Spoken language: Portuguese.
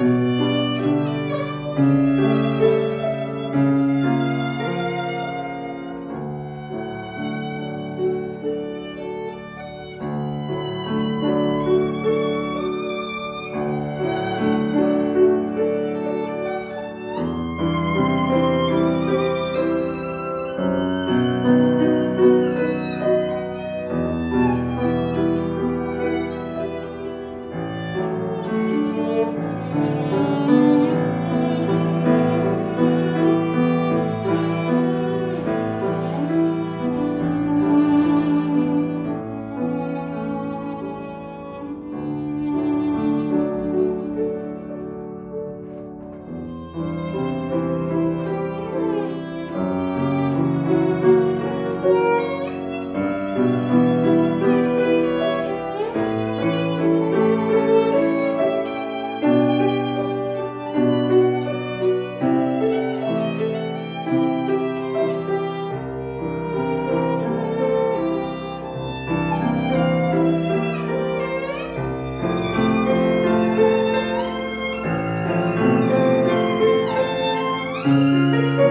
Música Música